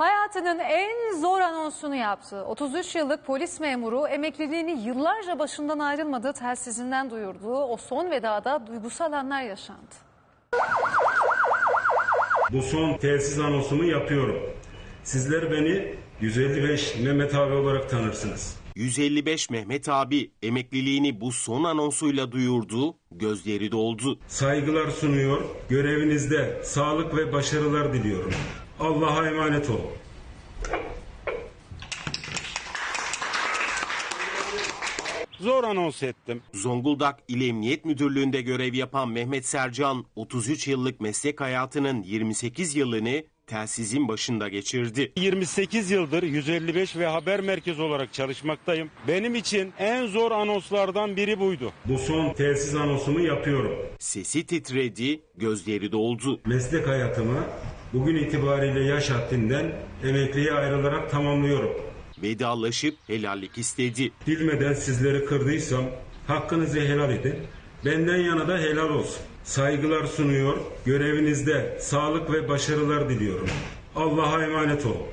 Hayatının en zor anonsunu yaptı. 33 yıllık polis memuru emekliliğini yıllarca başından ayrılmadığı telsizinden duyurduğu o son vedada duygusal anlar yaşandı. Bu son telsiz anonsumu yapıyorum. Sizler beni 155 Mehmet abi olarak tanırsınız. 155 Mehmet abi emekliliğini bu son anonsuyla duyurdu, gözleri doldu. Saygılar sunuyor, görevinizde sağlık ve başarılar diliyorum. Allah'a emanet olun. Zor anons ettim. Zonguldak İl Emniyet Müdürlüğü'nde görev yapan Mehmet Sercan, 33 yıllık meslek hayatının 28 yılını telsizin başında geçirdi. 28 yıldır 155 ve haber merkezi olarak çalışmaktayım. Benim için en zor anonslardan biri buydu. Bu son telsiz anonsumu yapıyorum. Sesi titredi, gözleri doldu. Meslek hayatımı bugün itibariyle yaş haddinden emekliye ayrılarak tamamlıyorum. Vedalaşıp helallik istedi. Bilmeden sizleri kırdıysam hakkınızı helal edin. Benden yana da helal olsun. Saygılar sunuyor, görevinizde sağlık ve başarılar diliyorum. Allah'a emanet olun.